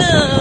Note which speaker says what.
Speaker 1: the